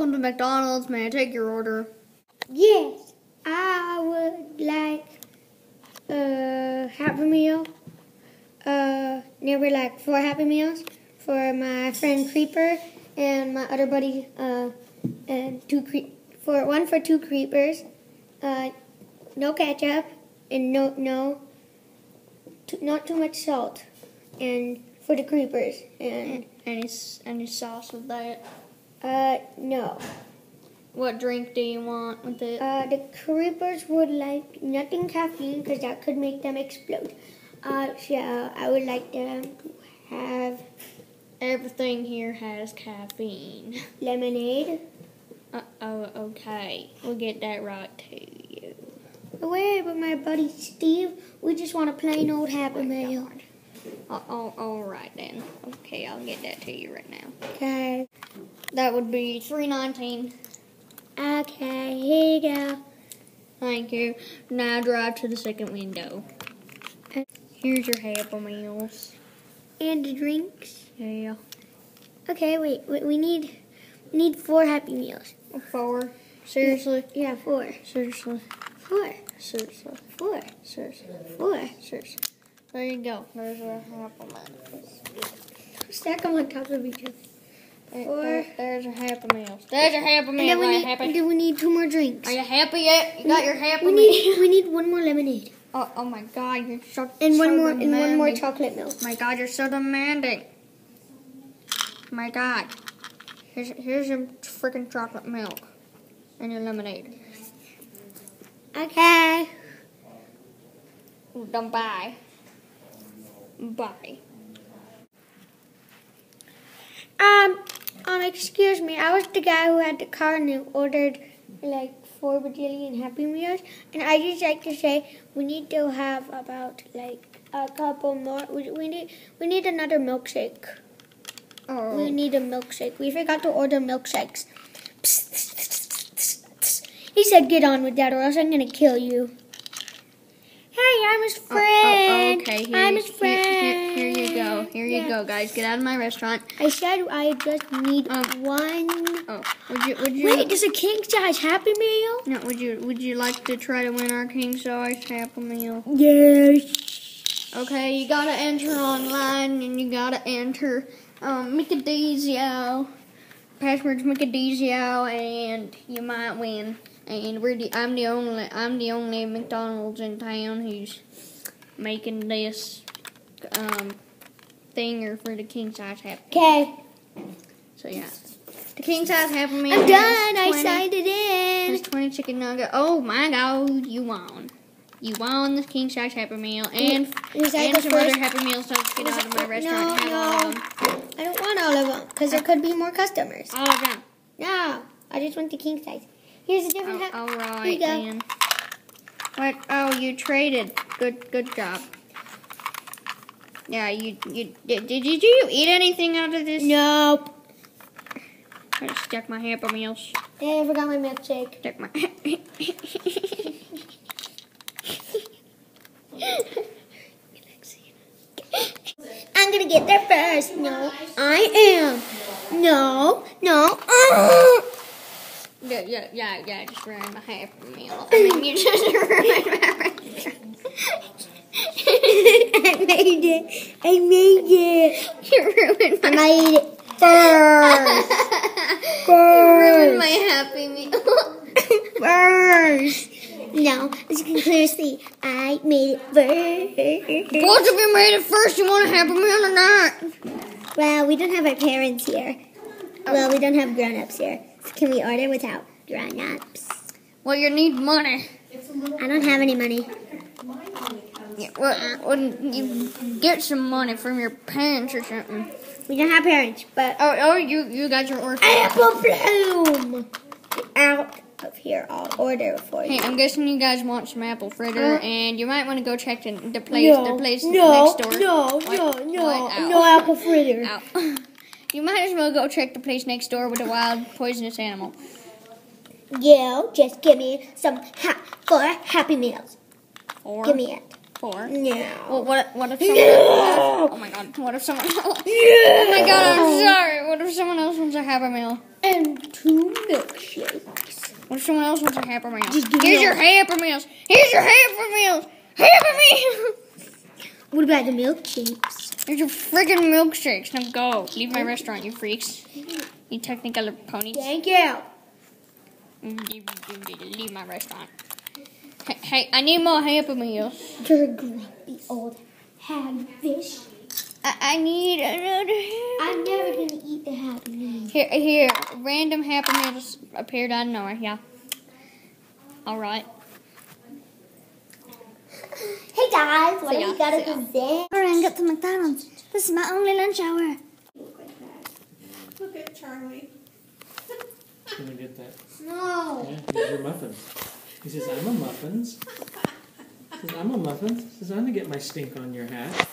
welcome to McDonald's. May I take your order? Yes, I would like a Happy Meal. Uh, never like four Happy Meals for my friend Creeper and my other buddy. Uh, and two cre- for one for two creepers. Uh, no ketchup and no no. Too, not too much salt, and for the creepers and Any any sauce with that? Uh no. What drink do you want with it? Uh, the creepers would like nothing caffeine because that could make them explode. Uh, so I would like them to have Everything here has caffeine. lemonade. Uh oh, okay. We'll get that right to you. Wait, but my buddy Steve, we just want a plain old Happy Meal. Oh, all right then. Okay, I'll get that to you right now. Okay. That would be three nineteen. Okay, here you go. Thank you. Now drive to the second window. Here's your Happy Meals. And the drinks. Yeah. Okay, wait, wait we need we need four Happy Meals. Four. Seriously? Yeah, four. Seriously? Four. Seriously? Four. Seriously? Four. Seriously? There you go. There's your Happy Meals. Stack them on top of each other. There- There's your Happy Meals. There's your Happy And Meal. then we Are you need, happy? then we need two more drinks. Are you happy yet? You got your Happy We Meal. need we need one more lemonade. Oh, oh my God, you're so And one so more and one more chocolate milk. My God, you're so demanding. My God. Here's, here's your freaking chocolate milk and your lemonade. Okay. Don't buy. Bye. Um, um, excuse me. I was the guy who had the car and who ordered like four bajillion Happy Meals, and I just like to say we need to have about like a couple more. We, we need we need another milkshake. Oh. We need a milkshake. We forgot to order milkshakes. He said, "Get on with that, or else I'm gonna kill you." I'm his Oh, oh, friend. okay, here, I'm you- his friend. here, here you go. Here you go, guys. Get out of my restaurant. I said I just need Um, one. Oh, would you would you Wait, there's a king size Happy Meal? no, would you would you like to try to win our king size happy meal? Yes. Okay, you gotta enter online and you gotta enter um Micadesio. Password's Micadesio and you might win. And we're the I'm the only I'm the only McDonald's in town who's making this um thinger for the king size happy. Okay, So yeah. The king size happy meal. I'm done. I 20 signed it There's in. 20 chicken nuggets. Oh my god, you won. You won the king size happy meal and Was I and some first? other happy meals. Don't get out of my restaurant. no, Have all of no. I don't want all of them because there could be more customers. All of them. No, I just want the king size. Here's a different. Oh, ha- all Here you go. then. What? Oh, you traded. Good, good job. Yeah, you you did. Did you, did you eat anything out of this? Nope. I just stuck my happy meals. Hey, I forgot my milkshake. Stuck my. I'm gonna get there first. No, I am. No, no. uh. Yeah, yeah, yeah, yeah. Just ruined my happy meal. I mean, you just ruined my restaurant. I made it. I made it. You ruined my. I made it first. First. you ruined my happy meal. First. Now, as you can clearly see, I made it first. Both of you made it first. You want a happy meal or not? Well, we don't have our parents here. Well, we don't have grown-ups here. So can we order without grown-ups? Well, you need money. I don't have any money. Yeah, well, well, you get some money from your parents or something. We don't have parents, but Oh, oh, you you got your order. Apple Bloom! Get out of here. I'll order for you. Hey, I'm guessing you guys want some apple fritter, Huh? and you might want to go check the, the place the place no, next door. no, What? no, no, What? Ow. no apple fritter. Ow. You might as well go check the place next door with a wild poisonous animal. Yeah, just give me some ha- four Happy Meals. Or Give me it. four. No. Well, what what if someone? No. Oh my god! What if someone? else? Oh Oh my god! I'm sorry. What if someone else wants a happy meal? and two milkshakes. What if someone else wants a Happy Meal? Just give me Here's your all. Happy Meals. Here's your Happy Meals. Happy Meals. What about the milkshakes? Here's your freaking milkshakes. Now go. Leave my restaurant, you freaks. You technical ponies. Thank you. Mm, leave, leave my restaurant. Hey, hey, I need more Happy Meals. You're a grumpy old hagfish. I, I need another Happy I'm never gonna eat the happy meal. Here, here, random Happy Meals appeared out of nowhere. Yeah. All right. Hey guys, what See do ya, we got see at ya. the zen? We're gonna get to McDonald's. This is my only lunch hour. Look at Charlie. Can we get that? No. Yeah, these are muffins. He says, I'm a muffins. He says, I'm a muffins. He says, I'm gonna get my stink on your hat.